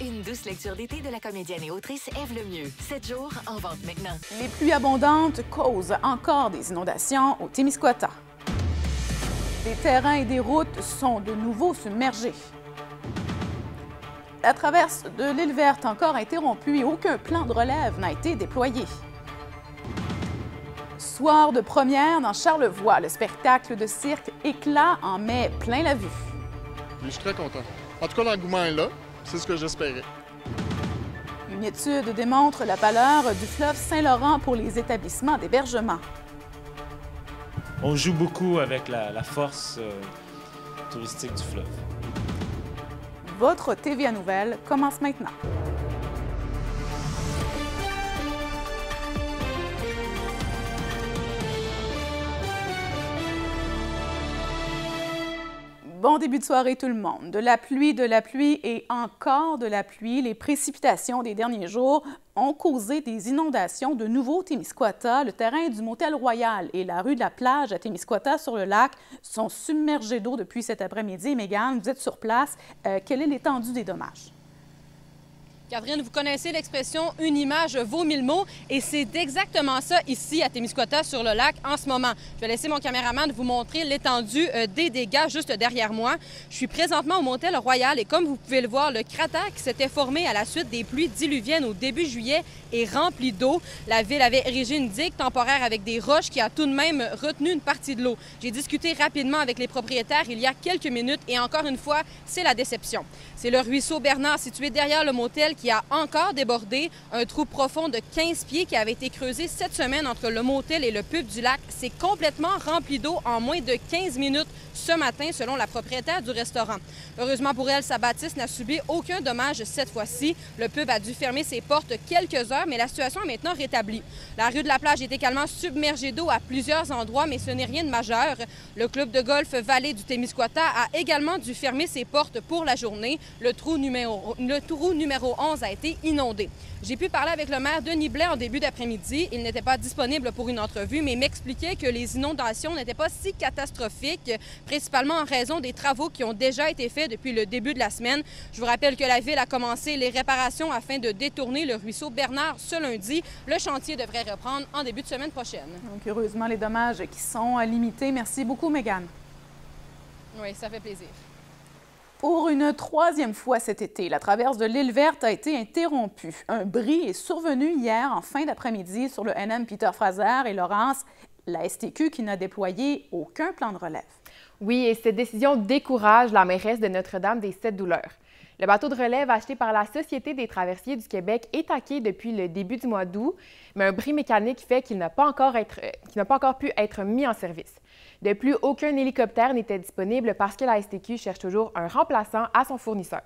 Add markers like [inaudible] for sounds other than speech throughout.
Une douce lecture d'été de la comédienne et autrice Ève Lemieux. Sept jours en vente maintenant. Les pluies abondantes causent encore des inondations au Témiscouata. Des terrains et des routes sont de nouveau submergés. La traverse de l'île verte encore interrompue et aucun plan de relève n'a été déployé. Soir de première dans Charlevoix, le spectacle de cirque Éclat en met plein la vue. Je suis très content. En tout cas, l'engouement est là. C'est ce que j'espérais. Une étude démontre la valeur du fleuve Saint-Laurent pour les établissements d'hébergement. On joue beaucoup avec la, la force euh, touristique du fleuve. Votre TVA Nouvelle commence maintenant. Bon début de soirée tout le monde. De la pluie, de la pluie et encore de la pluie. Les précipitations des derniers jours ont causé des inondations de nouveau Témiscouata. Le terrain du Motel Royal et la rue de la plage à Témiscouata sur le lac sont submergés d'eau depuis cet après-midi. Mégane, vous êtes sur place. Euh, quelle est l'étendue des dommages? Catherine, vous connaissez l'expression « une image vaut mille mots » et c'est exactement ça ici à Témiscouata sur le lac en ce moment. Je vais laisser mon caméraman vous montrer l'étendue euh, des dégâts juste derrière moi. Je suis présentement au Motel Royal et comme vous pouvez le voir, le cratère qui s'était formé à la suite des pluies diluviennes au début juillet est rempli d'eau. La ville avait érigé une digue temporaire avec des roches qui a tout de même retenu une partie de l'eau. J'ai discuté rapidement avec les propriétaires il y a quelques minutes et encore une fois, c'est la déception. C'est le ruisseau Bernard situé derrière le motel qui a encore débordé. Un trou profond de 15 pieds qui avait été creusé cette semaine entre le motel et le pub du lac s'est complètement rempli d'eau en moins de 15 minutes ce matin, selon la propriétaire du restaurant. Heureusement pour elle, sa bâtisse n'a subi aucun dommage cette fois-ci. Le pub a dû fermer ses portes quelques heures, mais la situation est maintenant rétablie. La rue de la plage est également submergée d'eau à plusieurs endroits, mais ce n'est rien de majeur. Le club de golf Vallée du Témiscouata a également dû fermer ses portes pour la journée. Le trou numéro, le trou numéro 11 a été inondé. J'ai pu parler avec le maire Denis Blais en début d'après-midi. Il n'était pas disponible pour une entrevue, mais m'expliquait que les inondations n'étaient pas si catastrophiques, principalement en raison des travaux qui ont déjà été faits depuis le début de la semaine. Je vous rappelle que la ville a commencé les réparations afin de détourner le ruisseau Bernard ce lundi. Le chantier devrait reprendre en début de semaine prochaine. Donc, heureusement, les dommages qui sont limités. Merci beaucoup, Mégane. Oui, ça fait plaisir. Pour une troisième fois cet été, la traverse de l'île verte a été interrompue. Un bris est survenu hier en fin d'après-midi sur le NM Peter Fraser et Laurence, la STQ qui n'a déployé aucun plan de relève. Oui, et cette décision décourage la mairesse de Notre-Dame des Sept Douleurs. Le bateau de relève acheté par la Société des traversiers du Québec est taqué depuis le début du mois d'août, mais un bris mécanique fait qu'il n'a pas, n'a pas encore pu être mis en service. De plus, aucun hélicoptère n'était disponible parce que la STQ cherche toujours un remplaçant à son fournisseur.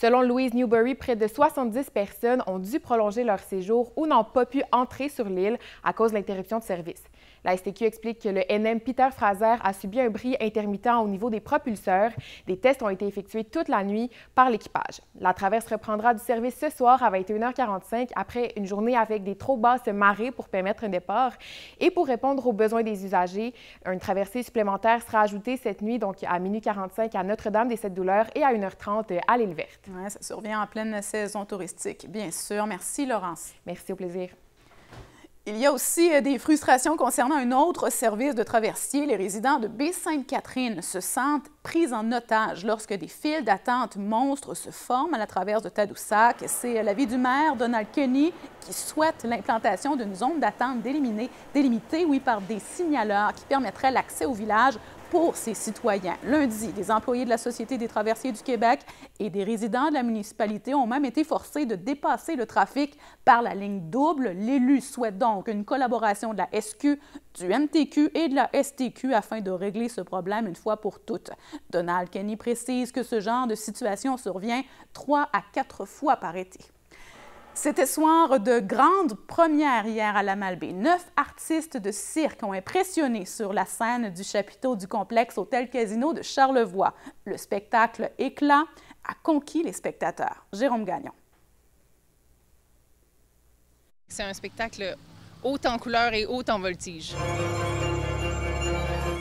Selon Louise Newberry, près de 70 personnes ont dû prolonger leur séjour ou n'ont pas pu entrer sur l'île à cause de l'interruption de service. La STQ explique que le NM Peter Fraser a subi un bris intermittent au niveau des propulseurs. Des tests ont été effectués toute la nuit par l'équipage. La traverse reprendra du service ce soir à 21h45 après une journée avec des trop basses marées pour permettre un départ. Et pour répondre aux besoins des usagers, une traversée supplémentaire sera ajoutée cette nuit, donc à minuit 45 à Notre-Dame des Sept Douleurs et à 1h30 à l'île verte. Ouais, ça survient en pleine saison touristique, bien sûr. Merci, Laurence. Merci, au plaisir. Il y a aussi euh, des frustrations concernant un autre service de traversier. Les résidents de Baie-Sainte-Catherine se sentent pris en otage lorsque des files d'attente monstres se forment à la traverse de Tadoussac. C'est euh, l'avis du maire Donald Kenny qui souhaite l'implantation d'une zone d'attente délimitée, oui, par des signaleurs qui permettraient l'accès au village pour ses citoyens. Lundi, des employés de la Société des traversiers du Québec et des résidents de la municipalité ont même été forcés de dépasser le trafic par la ligne double. L'élu souhaite donc une collaboration de la SQ, du MTQ et de la STQ afin de régler ce problème une fois pour toutes. Donald Kenny précise que ce genre de situation survient trois à quatre fois par été. C'était soir de grande première hier à la Malbaie. Neuf artistes de cirque ont impressionné sur la scène du chapiteau du complexe Hôtel Casino de Charlevoix. Le spectacle Éclat a conquis les spectateurs. Jérôme Gagnon. C'est un spectacle haut en couleur et haut en voltige.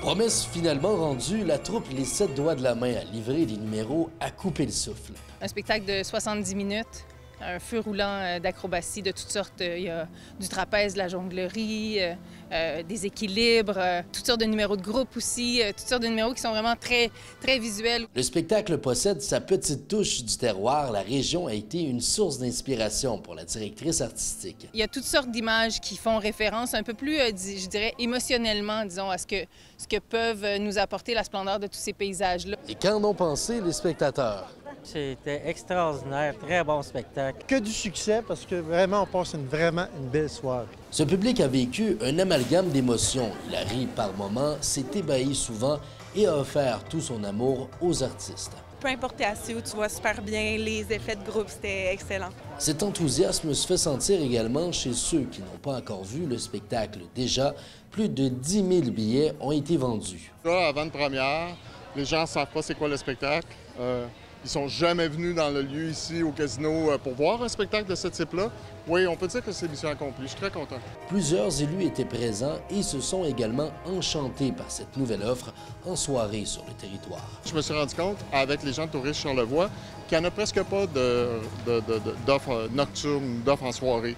Promesse finalement rendue, la troupe Les Sept Doigts de la Main a livré des numéros à couper le souffle. Un spectacle de 70 minutes, un feu roulant euh, d'acrobatie de toutes sortes. Il y a du trapèze, de la jonglerie, euh, euh, des équilibres, euh, toutes sortes de numéros de groupe aussi, euh, toutes sortes de numéros qui sont vraiment très, très visuels. Le spectacle possède sa petite touche du terroir. La région a été une source d'inspiration pour la directrice artistique. Il y a toutes sortes d'images qui font référence un peu plus, je dirais, émotionnellement, disons, à ce que, ce que peuvent nous apporter la splendeur de tous ces paysages-là. Et qu'en ont pensé les spectateurs? C'était extraordinaire, très bon spectacle. Que du succès parce que vraiment, on passe une, vraiment une belle soirée. Ce public a vécu un amalgame d'émotions. Il a ri par moments, s'est ébahi souvent et a offert tout son amour aux artistes. Peu importe assis où tu vois super bien, les effets de groupe, c'était excellent. Cet enthousiasme se fait sentir également chez ceux qui n'ont pas encore vu le spectacle. Déjà, plus de 10 000 billets ont été vendus. Là, avant de première, les gens ne savent pas c'est quoi le spectacle. Euh, ils sont jamais venus dans le lieu ici au casino euh, pour voir un spectacle de ce type-là. Oui, on peut dire que c'est mission accomplie. Je suis très content. Plusieurs élus étaient présents et se sont également enchantés par cette nouvelle offre en soirée sur le territoire. Je me suis rendu compte, avec les gens de Touristes Charlevoix, qu'il n'y en a presque pas de- de- de- de- d'offres nocturnes, d'offres en soirée.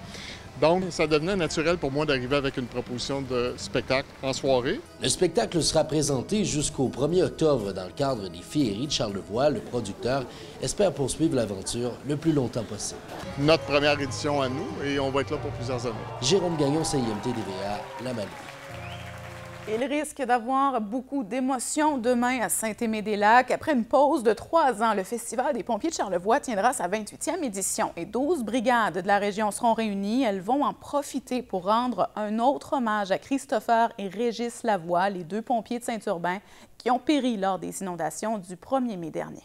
Donc, ça devenait naturel pour moi d'arriver avec une proposition de spectacle en soirée. Le spectacle sera présenté jusqu'au 1er octobre dans le cadre des Féeries de Charlevoix. Le producteur espère poursuivre l'aventure le plus longtemps possible. Notre première édition à nous et on va être là pour plusieurs années. Jérôme Gagnon, CIMT TVA, La Malée. Il risque d'avoir beaucoup d'émotions demain à Saint-Aimé-des-Lacs. Après une pause de trois ans, le Festival des pompiers de Charlevoix tiendra sa 28e édition et 12 brigades de la région seront réunies. Elles vont en profiter pour rendre un autre hommage à Christopher et Régis Lavoie, les deux pompiers de Saint-Urbain qui ont péri lors des inondations du 1er mai dernier.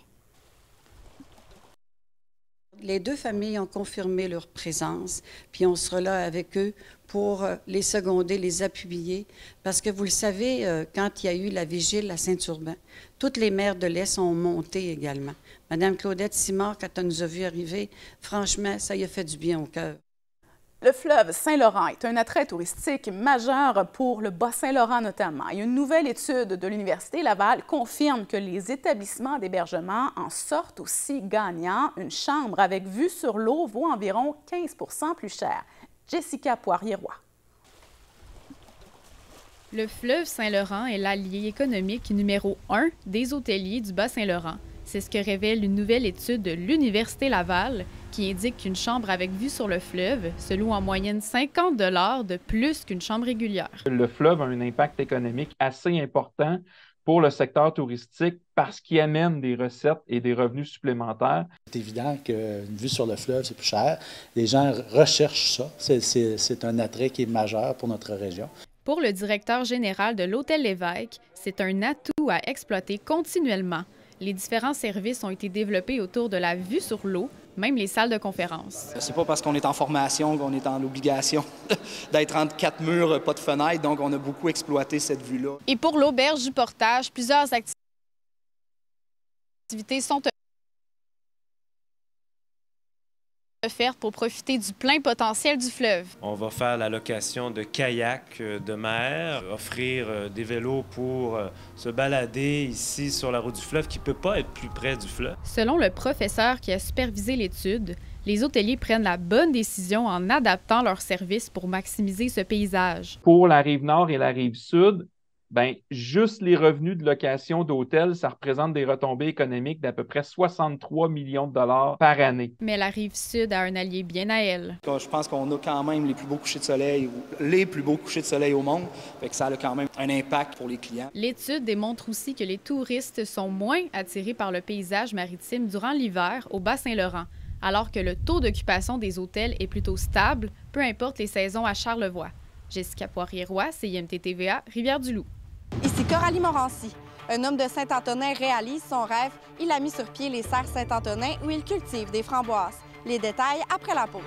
Les deux familles ont confirmé leur présence, puis on sera là avec eux pour euh, les seconder, les appuyer, parce que vous le savez, euh, quand il y a eu la vigile à Saint-Urbain, toutes les maires de l'Est ont monté également. Madame Claudette Simard, quand elle nous a vus arriver, franchement, ça y a fait du bien au cœur. Le fleuve Saint-Laurent est un attrait touristique majeur pour le Bas-Saint-Laurent notamment. Et une nouvelle étude de l'Université Laval confirme que les établissements d'hébergement en sortent aussi gagnants. Une chambre avec vue sur l'eau vaut environ 15% plus cher. Jessica Poirier-Roy. Le fleuve Saint-Laurent est l'allié économique numéro un des hôteliers du Bas-Saint-Laurent. C'est ce que révèle une nouvelle étude de l'Université Laval qui indique qu'une chambre avec vue sur le fleuve se loue en moyenne 50 de plus qu'une chambre régulière. Le fleuve a un impact économique assez important pour le secteur touristique parce qu'il amène des recettes et des revenus supplémentaires. C'est évident qu'une vue sur le fleuve, c'est plus cher. Les gens recherchent ça. C'est- C'est c'est un attrait qui est majeur pour notre région. Pour le directeur général de l'Hôtel Lévesque, c'est un atout à exploiter continuellement. Les différents services ont été développés autour de la vue sur l'eau, même les salles de conférence. C'est pas parce qu'on est en formation qu'on est en obligation [laughs] d'être entre quatre murs, pas de fenêtre, donc on a beaucoup exploité cette vue-là. Et pour l'auberge du portage, plusieurs activités sont offertes pour profiter du plein potentiel du fleuve. On va faire la location de kayaks euh, de mer, offrir euh, des vélos pour euh, se balader ici sur la route du fleuve qui ne peut pas être plus près du fleuve. Selon le professeur qui a supervisé l'étude, les hôteliers prennent la bonne décision en adaptant leurs services pour maximiser ce paysage. Pour la rive nord et la rive sud, ben, juste les revenus de location d'hôtels, ça représente des retombées économiques d'à peu près 63 millions de dollars par année. Mais la rive sud a un allié bien à elle. Je pense qu'on a quand même les plus beaux couchers de soleil, les plus beaux couchers de soleil au monde, fait que ça a quand même un impact pour les clients. L'étude démontre aussi que les touristes sont moins attirés par le paysage maritime durant l'hiver au Bas-Saint-Laurent, alors que le taux d'occupation des hôtels est plutôt stable, peu importe les saisons à Charlevoix. Jessica Poirier-Roy, CIMT TVA, Rivière-du-Loup. Ici Coralie Morancy. Un homme de Saint-Antonin réalise son rêve. Il a mis sur pied les serres Saint-Antonin où il cultive des framboises. Les détails après la pause.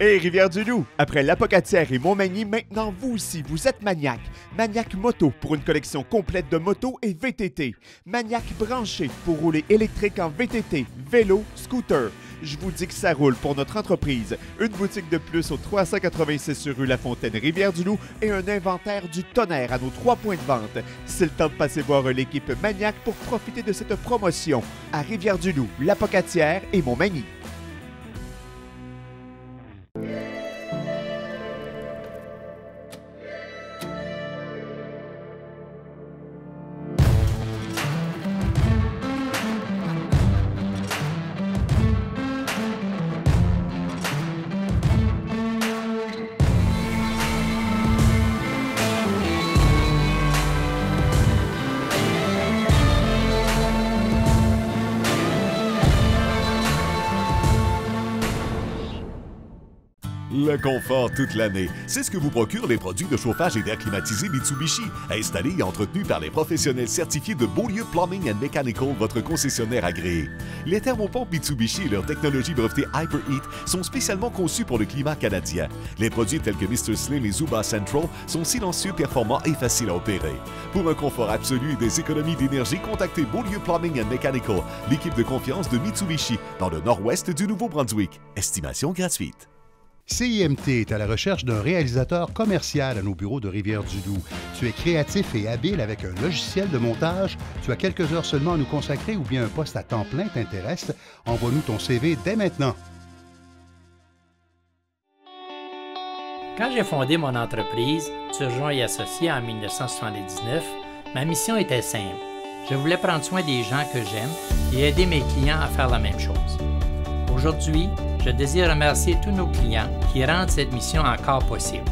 Hey Rivière-du-Loup, après l'Apocatière et Montmagny, maintenant vous aussi, vous êtes maniaque. Maniaque moto pour une collection complète de motos et VTT. Maniaque branché pour rouler électrique en VTT, vélo, scooter. Je vous dis que ça roule pour notre entreprise. Une boutique de plus au 386 rue La Fontaine, Rivière-du-Loup et un inventaire du tonnerre à nos trois points de vente. C'est le temps de passer voir l'équipe Maniac pour profiter de cette promotion à Rivière-du-Loup, La Pocatière et Montmagny. Confort toute l'année, c'est ce que vous procurent les produits de chauffage et d'air climatisé Mitsubishi, installés et entretenus par les professionnels certifiés de Beaulieu Plumbing Mechanical, votre concessionnaire agréé. Les thermopompes Mitsubishi et leur technologie brevetée HyperHeat sont spécialement conçus pour le climat canadien. Les produits tels que Mr. Slim et Zuba Central sont silencieux, performants et faciles à opérer. Pour un confort absolu et des économies d'énergie, contactez Beaulieu Plumbing Mechanical, l'équipe de confiance de Mitsubishi, dans le nord-ouest du Nouveau-Brunswick. Estimation gratuite. CIMT est à la recherche d'un réalisateur commercial à nos bureaux de Rivière-du-Loup. Tu es créatif et habile avec un logiciel de montage. Tu as quelques heures seulement à nous consacrer ou bien un poste à temps plein t'intéresse. Envoie-nous ton CV dès maintenant. Quand j'ai fondé mon entreprise, Turgeon et Associés en 1979, ma mission était simple. Je voulais prendre soin des gens que j'aime et aider mes clients à faire la même chose. Aujourd'hui, je désire remercier tous nos clients qui rendent cette mission encore possible.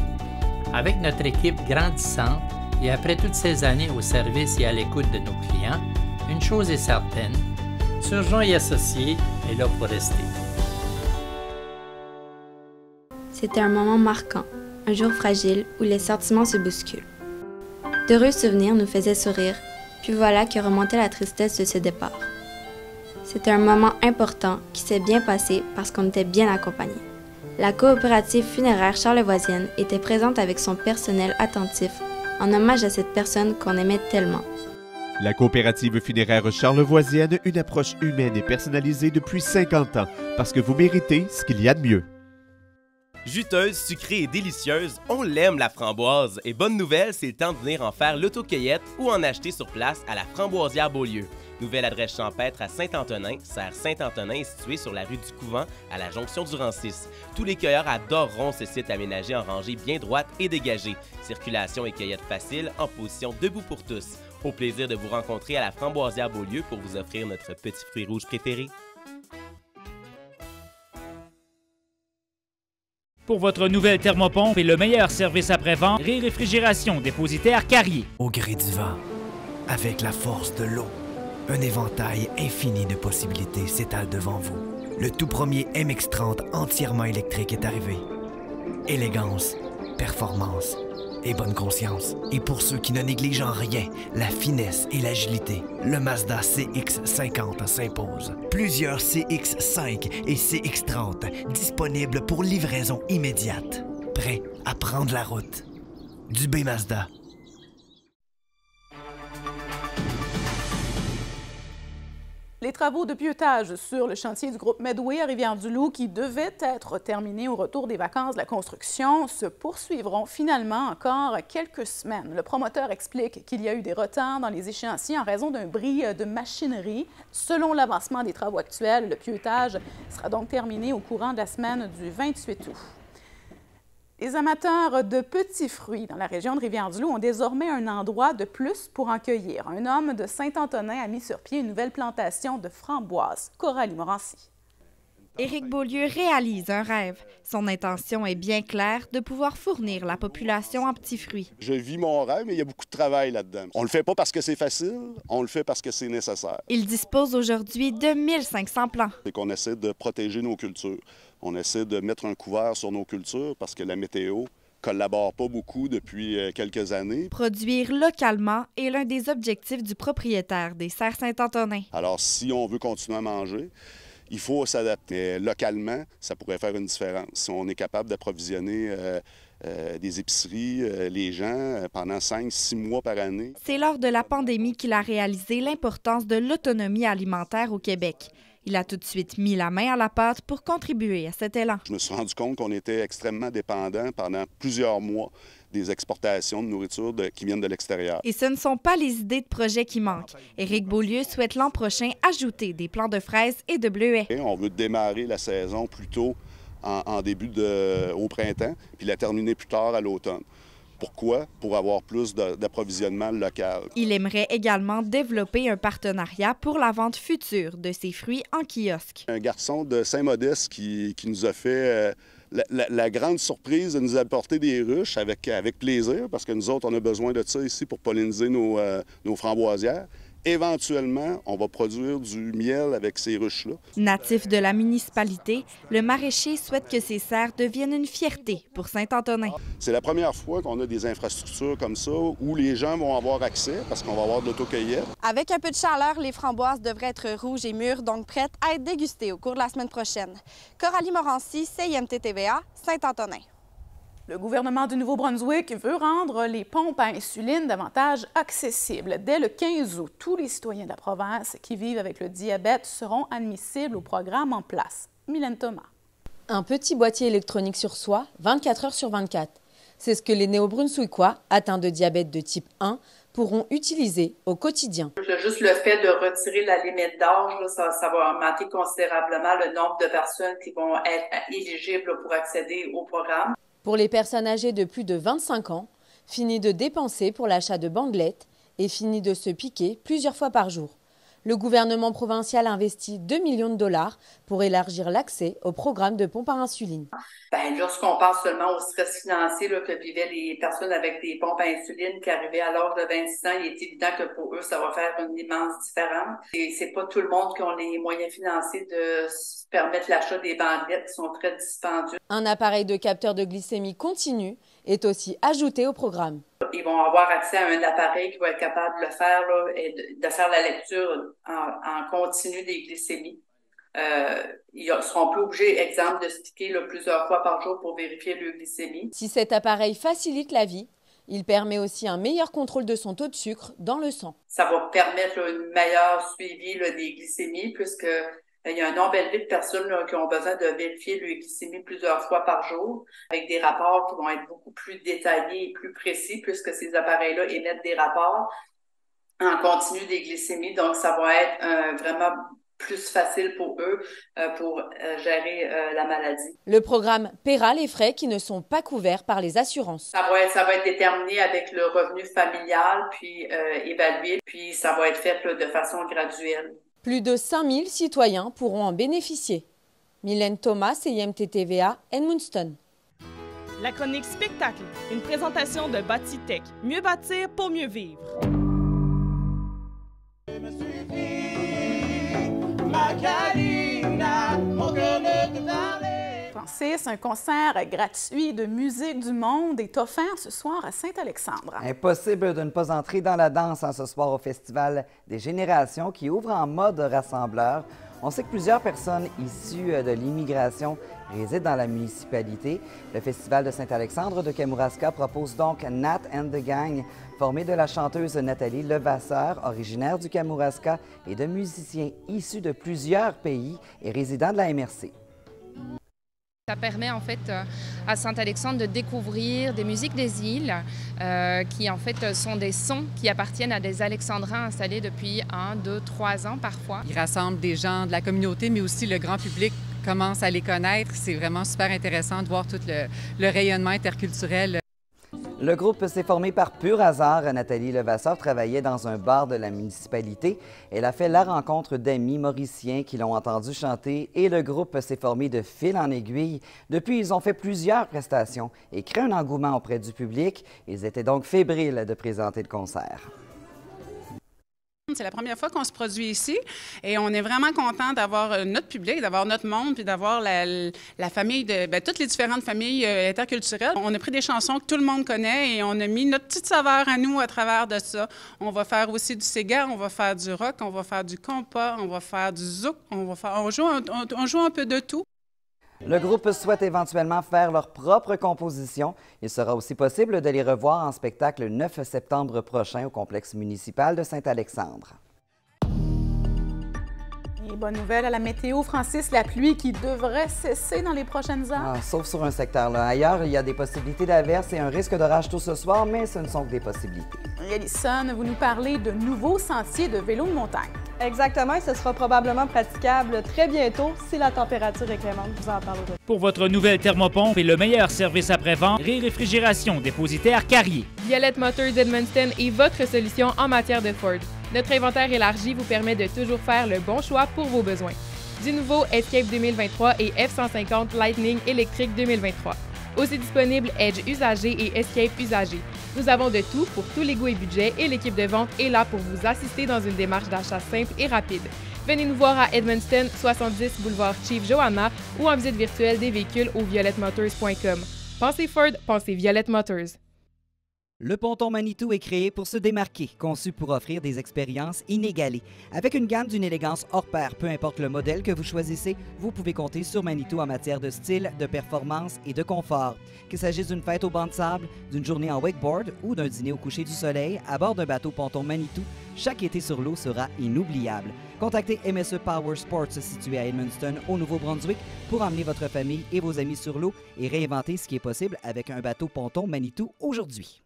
Avec notre équipe grandissante et après toutes ces années au service et à l'écoute de nos clients, une chose est certaine, Surgeon et Associés est là pour rester. C'était un moment marquant, un jour fragile où les sentiments se bousculent. D'heureux souvenirs nous faisaient sourire, puis voilà que remontait la tristesse de ce départ. C'était un moment important qui s'est bien passé parce qu'on était bien accompagnés. La coopérative funéraire charlevoisienne était présente avec son personnel attentif en hommage à cette personne qu'on aimait tellement. La coopérative funéraire charlevoisienne, une approche humaine et personnalisée depuis 50 ans, parce que vous méritez ce qu'il y a de mieux. Juteuse, sucrée et délicieuse, on l'aime la framboise. Et bonne nouvelle, c'est le temps de venir en faire l'autocueillette ou en acheter sur place à la Framboisière Beaulieu. Nouvelle adresse champêtre à Saint-Antonin, serre Saint-Antonin est située sur la rue du Couvent à la jonction du Rancis. Tous les cueilleurs adoreront ce site aménagé en rangée bien droite et dégagée. Circulation et cueillette facile en position debout pour tous. Au plaisir de vous rencontrer à la Framboisière Beaulieu pour vous offrir notre petit fruit rouge préféré. Pour votre nouvelle thermopompe et le meilleur service après-vente, Réfrigération dépositaire Carrier. Au gré du vent, avec la force de l'eau, un éventail infini de possibilités s'étale devant vous. Le tout premier MX-30 entièrement électrique est arrivé. Élégance, performance et bonne conscience. Et pour ceux qui ne négligent en rien la finesse et l'agilité, le Mazda CX-50 s'impose. Plusieurs CX-5 et CX-30 disponibles pour livraison immédiate. Prêts à prendre la route. Du B Mazda. Les travaux de pieutage sur le chantier du groupe Medway à Rivière-du-Loup, qui devaient être terminés au retour des vacances de la construction, se poursuivront finalement encore quelques semaines. Le promoteur explique qu'il y a eu des retards dans les échéanciers en raison d'un bris de machinerie. Selon l'avancement des travaux actuels, le pieutage sera donc terminé au courant de la semaine du 28 août. Les amateurs de petits fruits dans la région de Rivière-du-Loup ont désormais un endroit de plus pour en cueillir. Un homme de Saint-Antonin a mis sur pied une nouvelle plantation de framboises. Coralie Morancy. Éric Beaulieu réalise un rêve. Son intention est bien claire de pouvoir fournir la population en petits fruits. Je vis mon rêve, mais il y a beaucoup de travail là-dedans. On le fait pas parce que c'est facile, on le fait parce que c'est nécessaire. Il dispose aujourd'hui de 1500 plants. C'est qu'on essaie de protéger nos cultures. On essaie de mettre un couvert sur nos cultures parce que la météo collabore pas beaucoup depuis euh, quelques années. Produire localement est l'un des objectifs du propriétaire des Serres Saint-Antonin. Alors, si on veut continuer à manger, il faut s'adapter. Localement, ça pourrait faire une différence. Si on est capable d'approvisionner euh, euh, des épiceries, euh, les gens, pendant 5-6 mois par année. C'est lors de la pandémie qu'il a réalisé l'importance de l'autonomie alimentaire au Québec. Il a tout de suite mis la main à la pâte pour contribuer à cet élan. Je me suis rendu compte qu'on était extrêmement dépendant pendant plusieurs mois des exportations de nourriture qui viennent de l'extérieur. Et ce ne sont pas les idées de projet qui manquent. Éric Beaulieu souhaite l'an prochain ajouter des plants de fraises et de bleuets. on veut démarrer la saison plus tôt en, début de, au printemps, puis la terminer plus tard à l'automne. Pourquoi? Pour avoir plus d'approvisionnement local. Il aimerait également développer un partenariat pour la vente future de ses fruits en kiosque. Un garçon de Saint-Modeste qui, nous a fait euh, la, grande surprise de nous apporter des ruches avec, avec plaisir, parce que nous autres, on a besoin de ça ici pour polliniser nos, euh, nos framboisières. Éventuellement, on va produire du miel avec ces ruches-là. Natif de la municipalité, le maraîcher souhaite que ces serres deviennent une fierté pour Saint-Antonin. C'est la première fois qu'on a des infrastructures comme ça où les gens vont avoir accès parce qu'on va avoir de l'autocueillette. Avec un peu de chaleur, les framboises devraient être rouges et mûres, donc prêtes à être dégustées au cours de la semaine prochaine. Coralie Morancy, CIMT TVA, Saint-Antonin. Le gouvernement du Nouveau-Brunswick veut rendre les pompes à insuline davantage accessibles. Dès le 15 août, tous les citoyens de la province qui vivent avec le diabète seront admissibles au programme en place. Mylène Thomas. Un petit boîtier électronique sur soi, 24 heures sur 24. C'est ce que les néo-brunswickois atteints de diabète de type 1 pourront utiliser au quotidien. Juste le fait de retirer la limite d'âge, ça, ça, va augmenter considérablement le nombre de personnes qui vont être éligibles pour accéder au programme. Pour les personnes âgées de plus de 25 ans, fini de dépenser pour l'achat de bandelettes et fini de se piquer plusieurs fois par jour le gouvernement provincial investit 2 millions de dollars pour élargir l'accès au programme de pompe à insuline. Ben, lorsqu'on pense seulement au stress financier que vivaient les personnes avec des pompes à insuline qui arrivaient à l'âge de 26 ans, il est évident que pour eux, ça va faire une immense différence. Et c'est pas tout le monde qui a les moyens financiers de permettre l'achat des bandelettes qui sont très dispendieux. Un appareil de capteur de glycémie continue est aussi ajouté au programme. Ils vont avoir accès à un appareil qui va être capable de le faire et de, faire la lecture en, continu des glycémies. Euh, ils seront plus obligés, exemple, de sticker plusieurs fois par jour pour vérifier le glycémie. Si cet appareil facilite la vie, il permet aussi un meilleur contrôle de son taux de sucre dans le sang. Ça va permettre un meilleur suivi des glycémies puisque il y a un nombre élevé de personnes qui ont besoin de vérifier le glycémie plusieurs fois par jour, avec des rapports qui vont être beaucoup plus détaillés et plus précis, puisque ces appareils-là émettent des rapports en continu des glycémies. Donc, ça va être euh, vraiment plus facile pour eux euh, pour euh, gérer la maladie. Le programme paiera les frais qui ne sont pas couverts par les assurances. Ça va être, ça va être déterminé avec le revenu familial, puis évalué, puis ça va être fait de façon graduelle. Plus de 5000 citoyens pourront en bénéficier. Mylène Thomas, CIMT TVA, Edmundston. La chronique spectacle, une présentation de Bâtitech. Mieux bâtir pour mieux vivre. Un concert gratuit de musique du monde est offert ce soir à Saint-Alexandre. Impossible de ne pas entrer dans la danse en ce soir au Festival des Générations qui ouvre en mode rassembleur. On sait que plusieurs personnes issues de l'immigration résident dans la municipalité. Le Festival de Saint-Alexandre de Kamouraska propose donc Nat and the Gang, formé de la chanteuse Nathalie Levasseur, originaire du Kamouraska, et de musiciens issus de plusieurs pays et résidents de la MRC. Ça permet en fait euh, à Saint-Alexandre de découvrir des musiques des îles euh, qui en fait sont des sons qui appartiennent à des Alexandrins installés depuis un, deux, trois ans parfois. Ils rassemblent des gens de la communauté mais aussi le grand public commence à les connaître. C'est vraiment super intéressant de voir tout le, le rayonnement interculturel. Le groupe s'est formé par pur hasard. Nathalie Levasseur travaillait dans un bar de la municipalité. Elle a fait la rencontre d'amis mauriciens qui l'ont entendu chanter et le groupe s'est formé de fil en aiguille. Depuis, ils ont fait plusieurs prestations et créé un engouement auprès du public. Ils étaient donc fébriles de présenter le concert. C'est la première fois qu'on se produit ici et on est vraiment content d'avoir euh, notre public, d'avoir notre monde, puis d'avoir la, famille de ben, toutes les différentes familles euh, interculturelles. On a pris des chansons que tout le monde connaît et on a mis notre petite saveur à nous à travers de ça. On va faire aussi du Sega, on va faire du rock, on va faire du compas, on va faire du zouk, on va faire, on joue, on joue un peu de tout. Le groupe souhaite éventuellement faire leur propre composition. Il sera aussi possible de les revoir en spectacle le 9 septembre prochain au complexe municipal de Saint-Alexandre. Et bonne nouvelle à la météo, Francis, la pluie qui devrait cesser dans les prochaines heures. Ah, sauf sur un secteur. Là. Ailleurs, il y a des possibilités d'averse et un risque d'orage tôt ce soir, mais ce ne sont que des possibilités. Alison, vous nous parlez de nouveaux sentiers de vélo de montagne. Exactement, et ce sera probablement praticable très bientôt si la température est clémente. Vous en parlerez. Pour votre nouvelle thermopompe et le meilleur service après-vente, Réfrigération dépositaire Carrier. Violette Motors Edmundston est votre solution en matière de Ford. Notre inventaire élargi vous permet de toujours faire le bon choix pour vos besoins. Du nouveau Escape 2023 et F-150 Lightning électrique 2023. Aussi disponible Edge usagé et Escape usagé. Nous avons de tout pour tous les goûts et budgets et l'équipe de vente est là pour vous assister dans une démarche d'achat simple et rapide. Venez nous voir à Edmundston, 70 boulevard Chief Johanna ou en visite virtuelle des véhicules au violettemotors.com. Pensez Ford, pensez Violette Motors. Le ponton Manitou est créé pour se démarquer, conçu pour offrir des expériences inégalées. Avec une gamme d'une élégance hors pair, peu importe le modèle que vous choisissez, vous pouvez compter sur Manitou en matière de style, de performance et de confort. Qu'il s'agisse d'une fête au banc de sable, d'une journée en wakeboard ou d'un dîner au coucher du soleil, à bord d'un bateau ponton Manitou, chaque été sur l'eau sera inoubliable. Contactez MSE Power Sports situé à Edmundston, au Nouveau-Brunswick, pour emmener votre famille et vos amis sur l'eau et réinventer ce qui est possible avec un bateau ponton Manitou aujourd'hui.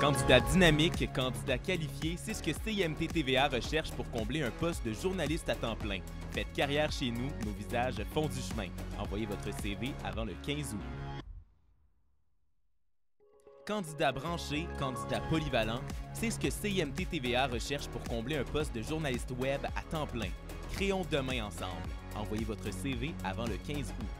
Candidat dynamique, candidat qualifié, c'est ce que CIMT TVA recherche pour combler un poste de journaliste à temps plein. Faites carrière chez nous, nos visages font du chemin. Envoyez votre CV avant le 15 août. Candidat branché, candidat polyvalent, c'est ce que CIMT TVA recherche pour combler un poste de journaliste web à temps plein. Créons demain ensemble. Envoyez votre CV avant le 15 août.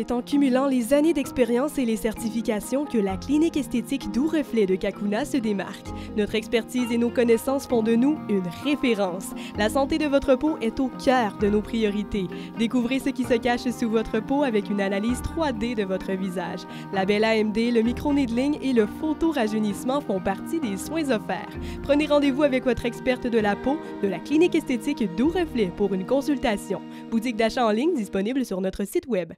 C'est en cumulant les années d'expérience et les certifications que la clinique esthétique Doux Reflet de Kakuna se démarque. Notre expertise et nos connaissances font de nous une référence. La santé de votre peau est au cœur de nos priorités. Découvrez ce qui se cache sous votre peau avec une analyse 3D de votre visage. La belle AMD, le micro-needling et le photo-rajeunissement font partie des soins offerts. Prenez rendez-vous avec votre experte de la peau de la clinique esthétique Doux Reflet pour une consultation. Boutique d'achat en ligne disponible sur notre site web.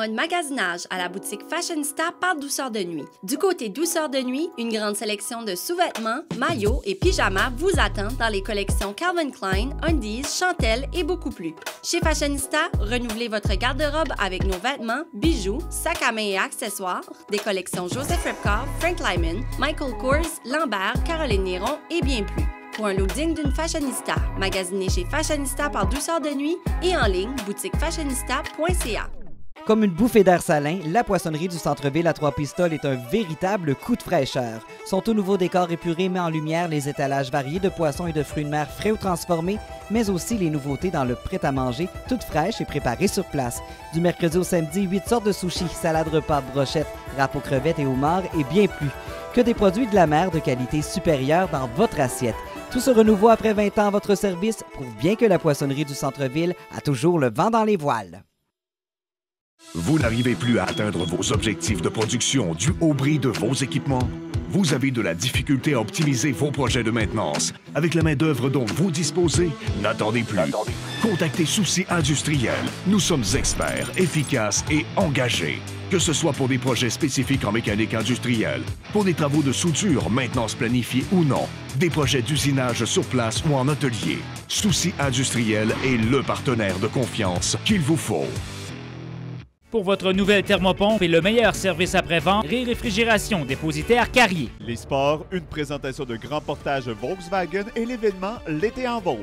Mode magasinage à la boutique Fashionista par Douceur de Nuit. Du côté Douceur de Nuit, une grande sélection de sous-vêtements, maillots et pyjamas vous attend dans les collections Calvin Klein, Undies, Chantel et beaucoup plus. Chez Fashionista, renouvelez votre garde-robe avec nos vêtements, bijoux, sacs à main et accessoires, des collections Joseph Repkov, Frank Lyman, Michael Kors, Lambert, Caroline Néron et bien plus. Pour un look digne d'une fashionista, magasinez chez Fashionista par Douceur de Nuit et en ligne, boutiquefashionista.ca. Comme une bouffée d'air salin, la poissonnerie du centre-ville à Trois-Pistoles est un véritable coup de fraîcheur. Son tout nouveau décor épuré met en lumière les étalages variés de poissons et de fruits de mer frais ou transformés, mais aussi les nouveautés dans le prêt-à-manger, toutes fraîches et préparées sur place. Du mercredi au samedi, 8 sortes de sushis, salades repas, brochettes, râpes aux crevettes et homards et bien plus. Que des produits de la mer de qualité supérieure dans votre assiette. Tout ce renouveau après 20 ans à votre service prouve bien que la poissonnerie du centre-ville a toujours le vent dans les voiles. Vous n'arrivez plus à atteindre vos objectifs de production dû au bris de vos équipements? Vous avez de la difficulté à optimiser vos projets de maintenance. Avec la main-d'œuvre dont vous disposez, n'attendez plus. Contactez Souci Industriel. Nous sommes experts, efficaces et engagés. Que ce soit pour des projets spécifiques en mécanique industrielle, pour des travaux de soudure, maintenance planifiée ou non, des projets d'usinage sur place ou en atelier, Souci Industriel est le partenaire de confiance qu'il vous faut. Pour votre nouvelle thermopompe et le meilleur service après-vente, Réfrigération dépositaire Carrier. Les sports, une présentation de grand portage Volkswagen et l'événement L'été en Volks.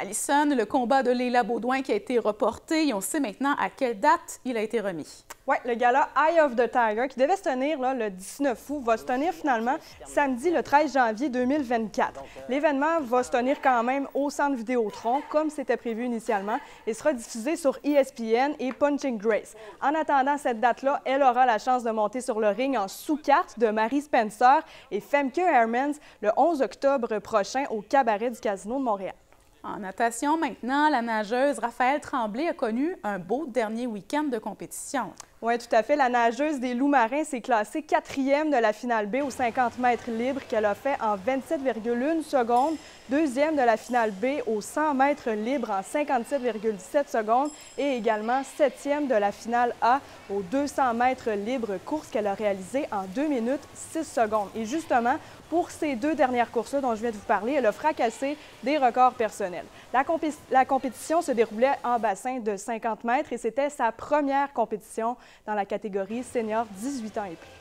Alison, le combat de Léla Baudouin qui a été reporté et on sait maintenant à quelle date il a été remis. Oui, le gala Eye of the Tiger, qui devait se tenir le 19 août, va se tenir finalement samedi le 13 janvier 2024. L'événement va se tenir quand même au centre Vidéotron, comme c'était prévu initialement, et sera diffusé sur ESPN et Punching Grace. En attendant cette date-là, elle aura la chance de monter sur le ring en sous-carte de Marie Spencer et Femke Hermans le 11 octobre prochain au cabaret du Casino de Montréal. En natation maintenant, la nageuse Raphaël Tremblay a connu un beau dernier week-end de compétition. Oui, tout à fait. La nageuse des loups marins s'est classée quatrième de la finale B aux 50 mètres libres qu'elle a fait en 27,1 secondes. Deuxième de la finale B aux 100 mètres libres en 57,17 secondes. Et également septième de la finale A aux 200 mètres libres, course qu'elle a réalisée en 2 minutes 6 secondes. Et justement, pour ces deux dernières courses dont je viens de vous parler, elle a fracassé des records personnels. La, compétition se déroulait en bassin de 50 mètres et c'était sa première compétition dans la catégorie senior 18 ans et plus.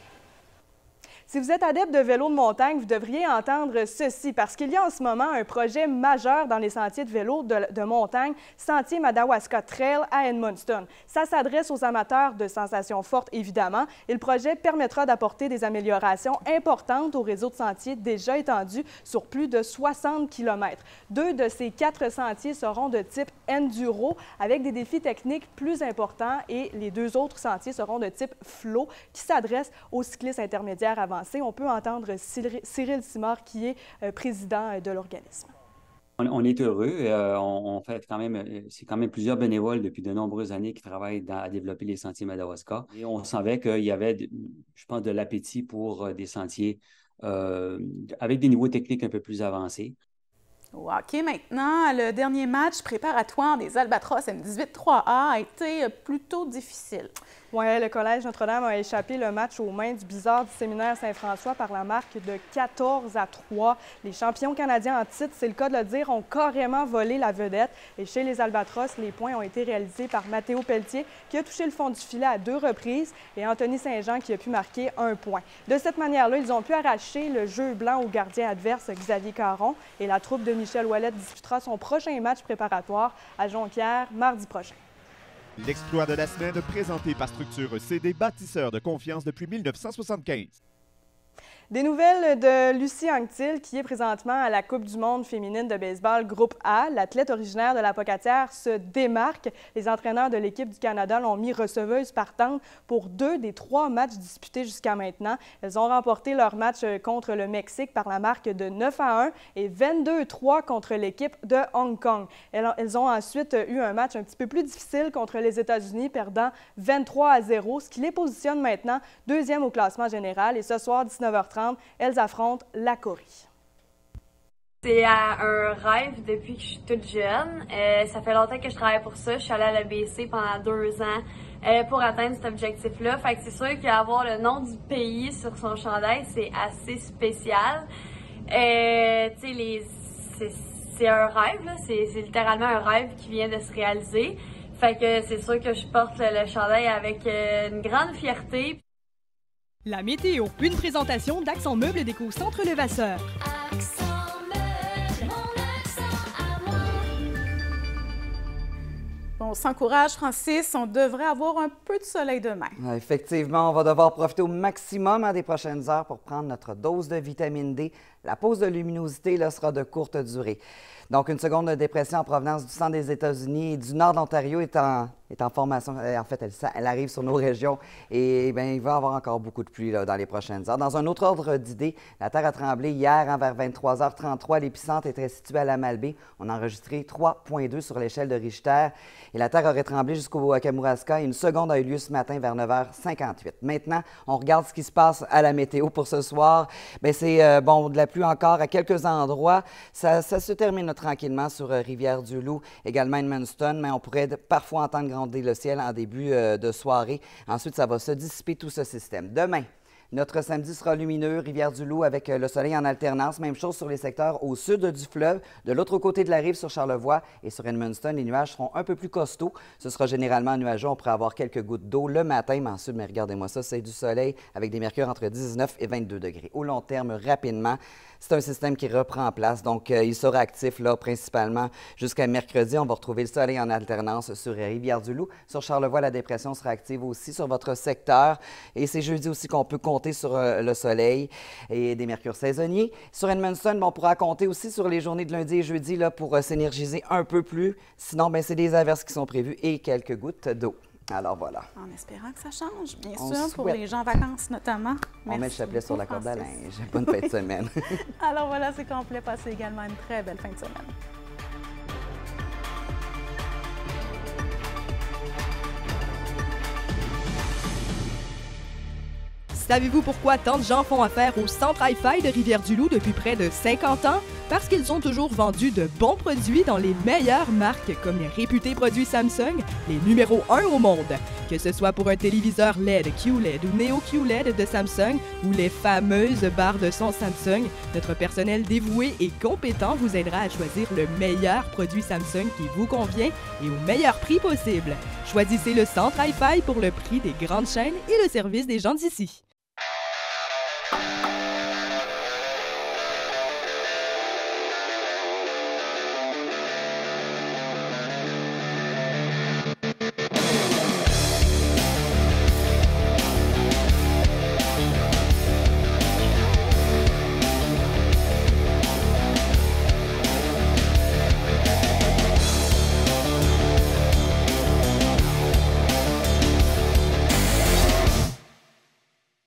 Si vous êtes adepte de vélo de montagne, vous devriez entendre ceci parce qu'il y a en ce moment un projet majeur dans les sentiers de vélo de, montagne, Sentier Madawaska Trail à Edmundston. Ça s'adresse aux amateurs de sensations fortes, évidemment, et le projet permettra d'apporter des améliorations importantes au réseau de sentiers déjà étendu sur plus de 60 km. Deux de ces quatre sentiers seront de type enduro avec des défis techniques plus importants et les deux autres sentiers seront de type flow qui s'adressent aux cyclistes intermédiaires on peut entendre Cyril Simard, qui est euh, président euh, de l'organisme. On, est heureux. Euh, on, fait quand même, c'est quand même plusieurs bénévoles depuis de nombreuses années qui travaillent à développer les sentiers Madawaska. Et on savait qu'il y avait, je pense, de l'appétit pour des sentiers avec des niveaux techniques un peu plus avancés. OK, maintenant, le dernier match préparatoire des Albatros M18-3A a été plutôt difficile. Oui, le Collège Notre-Dame a échappé le match aux mains du bizarre du séminaire Saint-François par la marque de 14 à 3. Les champions canadiens en titre, c'est le cas de le dire, ont carrément volé la vedette. Et chez les Albatros, les points ont été réalisés par Mathéo Pelletier, qui a touché le fond du filet à deux reprises, et Anthony Saint-Jean, qui a pu marquer un point. De cette manière-là, ils ont pu arracher le jeu blanc au gardien adverse Xavier Caron, et la troupe de Michel Ouellet disputera son prochain match préparatoire à Jonquière mardi prochain. L'exploit de la semaine présenté par Structure CD, bâtisseur de confiance depuis 1975. Des nouvelles de Lucie Anctil, qui est présentement à la Coupe du monde féminine de baseball Groupe A. L'athlète originaire de la Pocatière se démarque. Les entraîneurs de l'équipe du Canada l'ont mis receveuse partante pour deux des trois matchs disputés jusqu'à maintenant. Elles ont remporté leur match contre le Mexique par la marque de 9 à 1 et 22-3 contre l'équipe de Hong Kong. Elles ont ensuite eu un match un petit peu plus difficile contre les États-Unis, perdant 23 à 0, ce qui les positionne maintenant deuxième au classement général. Et ce soir, 19h30, elles affrontent la Corée. C'est un rêve depuis que je suis toute jeune. Euh, ça fait longtemps que je travaille pour ça. Je suis allée à la BC pendant deux ans euh, pour atteindre cet objectif-là. C'est sûr qu'avoir le nom du pays sur son chandail, c'est assez spécial. Euh, c'est un rêve, c'est littéralement un rêve qui vient de se réaliser. C'est sûr que je porte le, le chandail avec une grande fierté. La météo, une présentation d'Accent Meubles Déco Centre Levasseur. On s'encourage, Francis. On devrait avoir un peu de soleil demain. Effectivement, on va devoir profiter au maximum des prochaines heures pour prendre notre dose de vitamine D. La pause de luminosité là, sera de courte durée. Donc, une seconde dépression en provenance du centre des États-Unis et du nord de l'Ontario est en est en formation. Euh, en fait, elle, arrive sur nos régions et bien, il va y avoir encore beaucoup de pluie dans les prochaines heures. Dans un autre ordre d'idées, la Terre a tremblé hier hein, vers 23h33. L'épicentre était situé à la Malbaie. On a enregistré 3,2 sur l'échelle de Richter. Et la Terre aurait tremblé jusqu'au Kamouraska. Une seconde a eu lieu ce matin vers 9h58. Maintenant, on regarde ce qui se passe à la météo pour ce soir. Bien, c'est euh, bon, de la pluie encore à quelques endroits. Ça, se termine tranquillement sur euh, Rivière-du-Loup, également Edmundston, mais on pourrait parfois entendre le ciel en début euh, de soirée. Ensuite, ça va se dissiper tout ce système. Demain, notre samedi sera lumineux, Rivière-du-Loup avec euh, le soleil en alternance. Même chose sur les secteurs au sud du fleuve. De l'autre côté de la rive sur Charlevoix et sur Edmundston, les nuages seront un peu plus costauds. Ce sera généralement nuageux. On pourrait avoir quelques gouttes d'eau le matin, mais ensuite, mais regardez-moi ça, c'est du soleil avec des mercures entre 19 et 22 degrés. Au long terme, rapidement, c'est un système qui reprend en place. Donc, euh, il sera actif là principalement jusqu'à mercredi. On va retrouver le soleil en alternance sur Rivière-du-Loup. Sur Charlevoix, la dépression sera active aussi sur votre secteur. Et c'est jeudi aussi qu'on peut compter sur euh, le soleil et des mercures saisonniers. Sur Edmundston, on pourra compter aussi sur les journées de lundi et jeudi là, pour euh, s'énergiser un peu plus. Sinon, ben, c'est des averses qui sont prévues et quelques gouttes d'eau. Alors voilà. En espérant que ça change, bien sûr, pour les gens en vacances notamment. On met le chapelet sur la corde à linge. Bonne fin de [laughs] semaine. Alors voilà, c'est complet. Passez également une très belle fin de semaine. Savez-vous pourquoi tant de gens font affaire au Centre Hi-Fi de Rivière-du-Loup depuis près de 50 ans? Parce qu'ils ont toujours vendu de bons produits dans les meilleures marques comme les réputés produits Samsung, les numéros 1 au monde. Que ce soit pour un téléviseur LED QLED ou Neo QLED de Samsung ou les fameuses barres de son Samsung, notre personnel dévoué et compétent vous aidera à choisir le meilleur produit Samsung qui vous convient et au meilleur prix possible. Choisissez le Centre Hi-Fi pour le prix des grandes chaînes et le service des gens d'ici.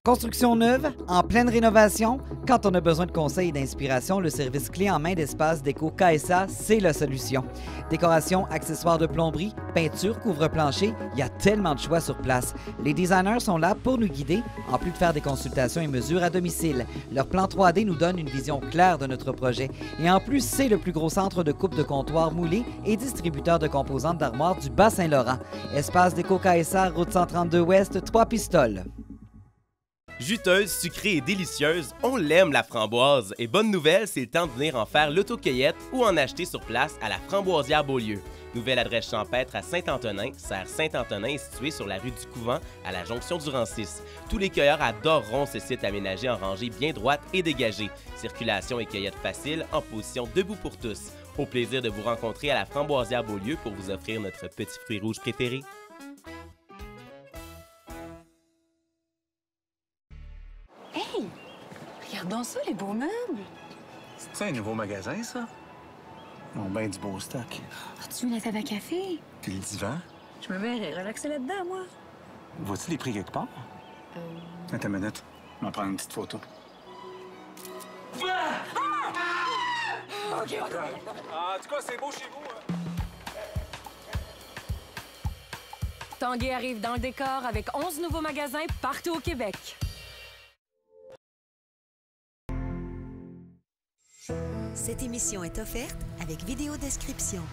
Construction neuve, en pleine rénovation, quand on a besoin de conseils et d'inspiration, le service clé en main d'espace déco KSA, c'est la solution. Décoration, accessoires de plomberie, peinture, couvre-plancher, il y a tellement de choix sur place. Les designers sont là pour nous guider, en plus de faire des consultations et mesures à domicile. Leur plan 3D nous donne une vision claire de notre projet. Et en plus, c'est le plus gros centre de coupe de comptoir moulé et distributeur de composantes d'armoire du Bas-Saint-Laurent. Espace déco KSA, route 132 Ouest, 3 pistoles. Juteuse, sucrée et délicieuse, on l'aime la framboise. Et bonne nouvelle, c'est le temps de venir en faire l'autocueillette ou en acheter sur place à la Framboisière Beaulieu. Nouvelle adresse champêtre à Saint-Antonin, serre Saint-Antonin est située sur la rue du Couvent à la jonction du Rancis. Tous les cueilleurs adoreront ce site aménagé en rangée bien droite et dégagée. Circulation et cueillette facile en position debout pour tous. Au plaisir de vous rencontrer à la Framboisière Beaulieu pour vous offrir notre petit fruit rouge préféré. Regardons ça, les beaux meubles. C'est un nouveau magasin, ça? Bon, ben du beau stock. As-tu vu la table à café? Puis le divan? Je me verrais relaxer là-dedans, moi. Vois-tu les prix quelque part? Euh... Attends une minute. On va prendre une petite photo. Ah! OK, OK. Ah, en tout cas, c'est beau chez vous. hein? Tanguay arrive dans le décor avec 11 nouveaux magasins partout au Québec. Cette émission est offerte avec vidéo description.